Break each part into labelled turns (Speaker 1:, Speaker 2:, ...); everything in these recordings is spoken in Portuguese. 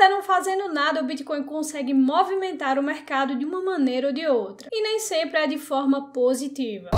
Speaker 1: Até não fazendo nada, o Bitcoin consegue movimentar o mercado de uma maneira ou de outra. E nem sempre é de forma positiva.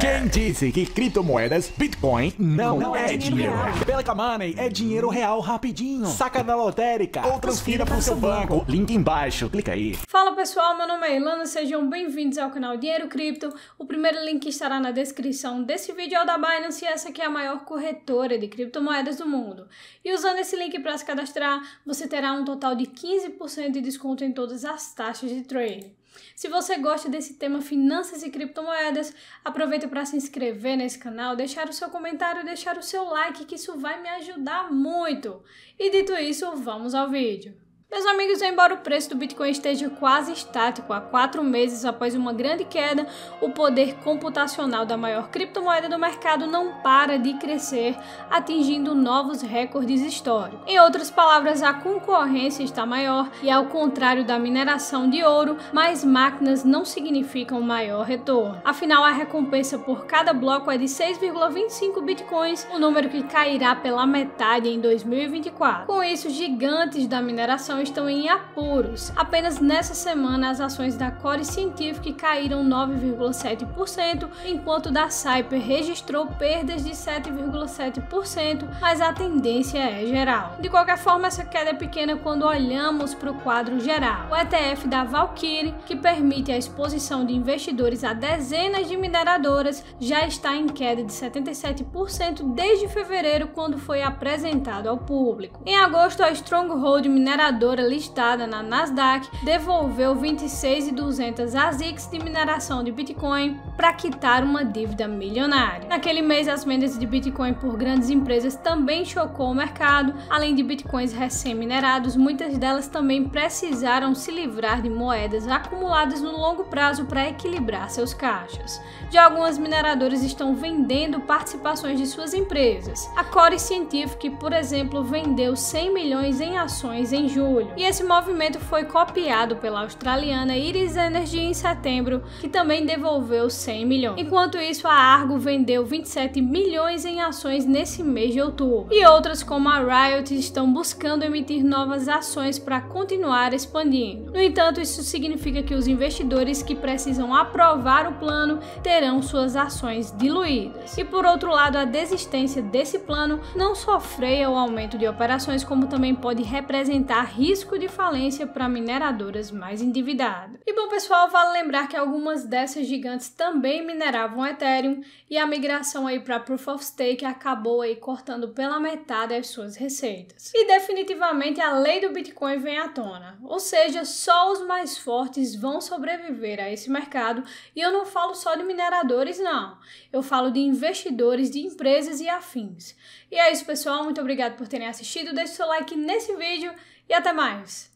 Speaker 2: Quem disse que criptomoedas, Bitcoin, não, não é, é dinheiro? Pelica Money é dinheiro real rapidinho. Saca na lotérica ou transfira para o seu banco. Link embaixo, clica aí.
Speaker 1: Fala pessoal, meu nome é Ilana, sejam bem-vindos ao canal Dinheiro Cripto. O primeiro link estará na descrição desse vídeo é o da Binance e essa aqui é a maior corretora de criptomoedas do mundo. E usando esse link para se cadastrar, você terá um total de 15% de desconto em todas as taxas de trade. Se você gosta desse tema finanças e criptomoedas, aproveita para se inscrever nesse canal, deixar o seu comentário, deixar o seu like, que isso vai me ajudar muito. E dito isso, vamos ao vídeo. Meus amigos, embora o preço do Bitcoin esteja quase estático há quatro meses após uma grande queda, o poder computacional da maior criptomoeda do mercado não para de crescer, atingindo novos recordes históricos. Em outras palavras, a concorrência está maior e, ao contrário da mineração de ouro, mais máquinas não significam maior retorno. Afinal, a recompensa por cada bloco é de 6,25 bitcoins, um número que cairá pela metade em 2024. Com isso, gigantes da mineração estão em apuros. Apenas nessa semana, as ações da Core Scientific caíram 9,7%, enquanto da Cyper registrou perdas de 7,7%, mas a tendência é geral. De qualquer forma, essa queda é pequena quando olhamos para o quadro geral. O ETF da Valkyrie, que permite a exposição de investidores a dezenas de mineradoras, já está em queda de 77% desde fevereiro, quando foi apresentado ao público. Em agosto, a Stronghold Mineradora listada na Nasdaq devolveu 26.200 ASICs de mineração de Bitcoin para quitar uma dívida milionária. Naquele mês, as vendas de Bitcoin por grandes empresas também chocou o mercado. Além de Bitcoins recém-minerados, muitas delas também precisaram se livrar de moedas acumuladas no longo prazo para equilibrar seus caixas. Já algumas mineradoras estão vendendo participações de suas empresas. A Core Scientific, por exemplo, vendeu 100 milhões em ações em julho julho. E esse movimento foi copiado pela australiana Iris Energy em setembro, que também devolveu 100 milhões. Enquanto isso, a Argo vendeu 27 milhões em ações nesse mês de outubro. E outras como a Riot estão buscando emitir novas ações para continuar expandindo. No entanto, isso significa que os investidores que precisam aprovar o plano terão suas ações diluídas. E por outro lado, a desistência desse plano não só freia o aumento de operações, como também pode representar riscos risco de falência para mineradoras mais endividadas. E bom, pessoal, vale lembrar que algumas dessas gigantes também mineravam Ethereum e a migração aí para Proof of Stake acabou aí cortando pela metade as suas receitas. E definitivamente a lei do Bitcoin vem à tona, ou seja, só os mais fortes vão sobreviver a esse mercado e eu não falo só de mineradores não, eu falo de investidores, de empresas e afins. E é isso, pessoal, muito obrigado por terem assistido, deixe seu like nesse vídeo e até mais!